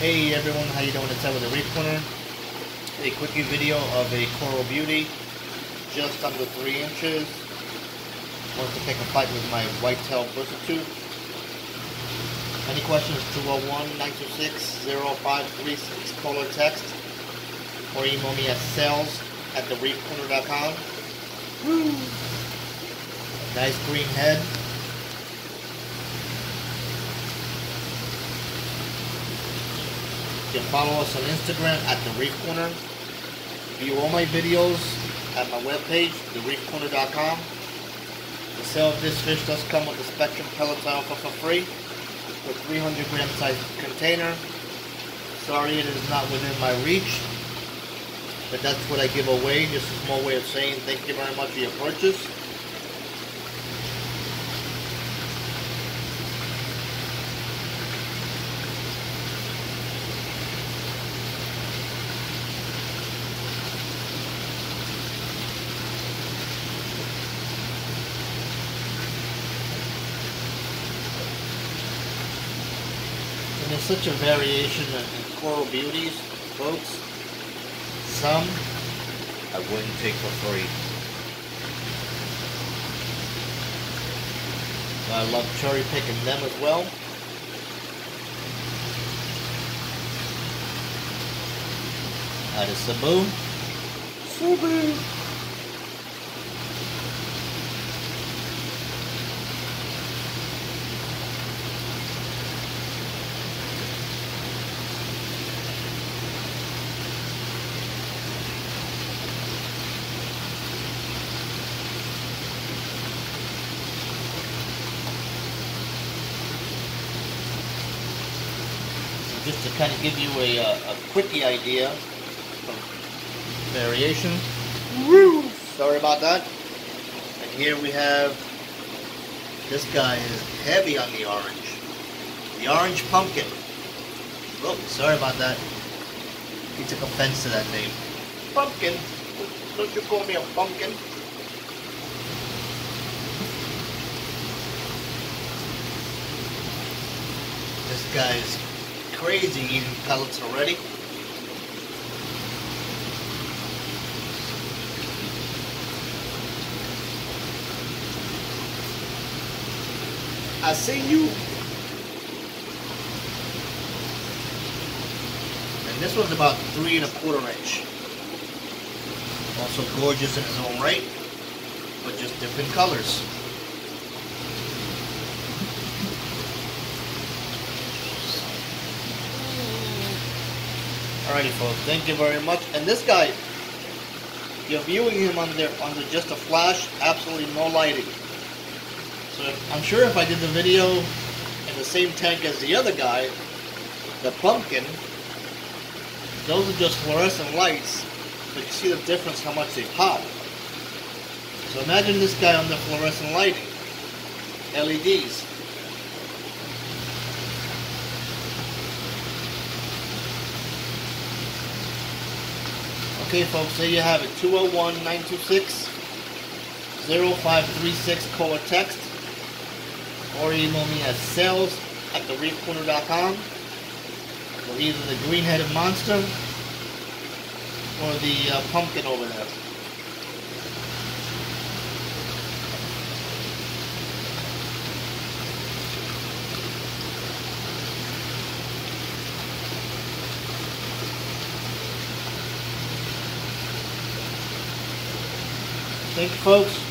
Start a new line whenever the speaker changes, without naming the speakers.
Hey everyone, how you doing? It's Ed with the Reef Corner. A quickie video of a Coral Beauty, just under 3 inches. Wants to take a fight with my whitetail Tooth. Any questions? 201-926-0536, call or text. Or email me at sales at thereefcorner.com. Woo! Nice green head. You can follow us on Instagram at The Reef Corner. View all my videos at my webpage, thereefcorner.com. The sale of this fish does come with a Spectrum pellet offer for free with 300 gram size container. Sorry it is not within my reach, but that's what I give away. Just a small way of saying thank you very much for your purchase. There's such a variation in, in coral beauties, folks. Some I wouldn't take for free. I love cherry picking them as well. That is Cebu. Cebu. Just to kind of give you a, a, a quickie idea of variation. Woo! Sorry about that. And here we have, this guy is heavy on the orange. The orange pumpkin. Oh, sorry about that. He took offense to that name. Pumpkin? Don't you call me a pumpkin? This guy's crazy eating pellets already. I see you. And this one's about three and a quarter inch. Also gorgeous in its own right, but just different colors. Alrighty folks, thank you very much. And this guy, you're viewing him under under just a flash, absolutely no lighting. So if, I'm sure if I did the video in the same tank as the other guy, the pumpkin, those are just fluorescent lights, but you see the difference how much they pop. So imagine this guy under fluorescent lighting, LEDs. Okay, folks, there you have it. 201-926-0536. Call or text. Or email me at sales at thereefcorner.com for either the green-headed monster or the uh, pumpkin over there. Thank you, folks.